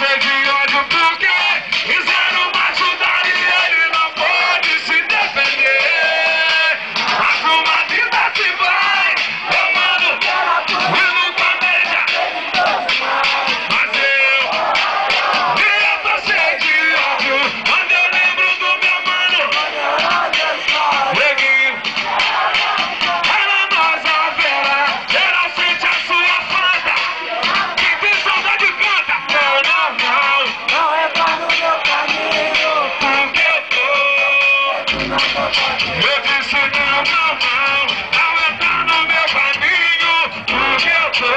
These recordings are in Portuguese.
Thank you. Não, não, não, não entra no meu caminho, porque eu tô.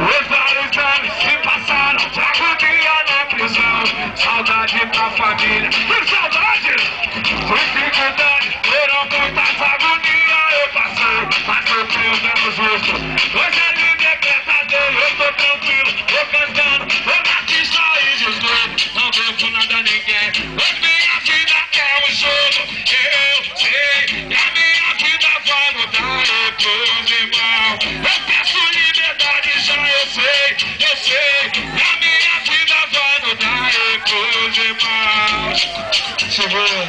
Os vários anos se passaram, trago dia na prisão, saudade da família, por saudade, dificuldade, foram muitas agonias eu passei, mas eu tenho menos justo. Hoje é livre, é eu tô tranquilo, tô cantando, tô na pista e desnudo, não devo nada ninguém. É jogo, eu sei, a minha vida vai mudar depois, irmão. Eu peço liberdade, já eu sei, eu sei, a minha vida vai mudar depois, irmão. Segura.